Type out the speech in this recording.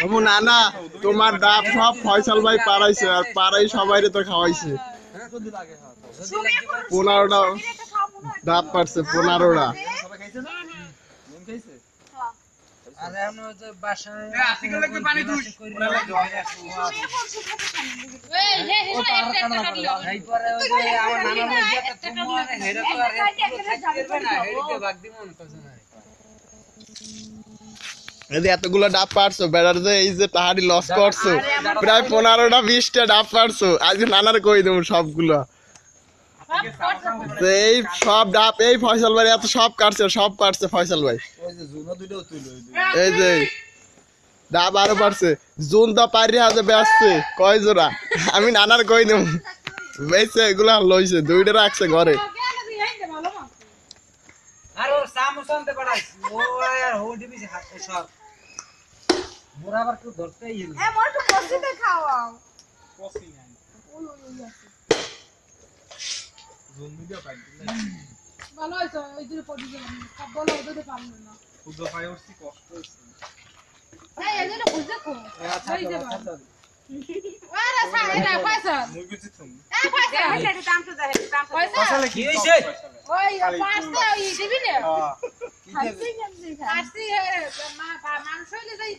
বাবু না না তোমার ডাব সব ফয়সাল ভাই পারাইছে আর পারাই সবাইরে তো খাওয়াইছে। পনেরোটা ডাব পারছে পনেরোটা। আর এখন ওই যে বাসায় পানি দুষ এই পরে ওই যে আমার নানার যে এতগুলো ডাব পারছ বেড়ার যে এই যে তাহারি লস করছ প্রায় পনেরোটা বিশটা ডাব পারছ। আজকে নানার কই দেবো সবগুলো? এই সব ডাব এই ফয়সাল ভাই এত সব কাটছে সব কাটছে ফয়সাল ভাই। এই যে ডাব আরও পারছে। জুন তো পারি হাতে ব্যস্তে কয় জোড়া? আমি নানার কই দেবো? বেচছে এগুলা লইছে দুইটা রাখছে ঘরে। আর ওর সামুস আনতে পারাইছি ও আর হো দিবি হাত সব মোরা আবার কেউ ধরতেই ইয়ে না আমার তো বসিতে খাওয়াও ভালো হয়েছে ওই দূরে পড়ে গেলাম সব বলো ওদের পারল না এই এজন্য বুঝতে কো হই যাবে আরে সাড়ে না পয়সা এই পয়সা এটা দাম তো দাম তো পয়সা কি হইছে মানুষ হইলে যাই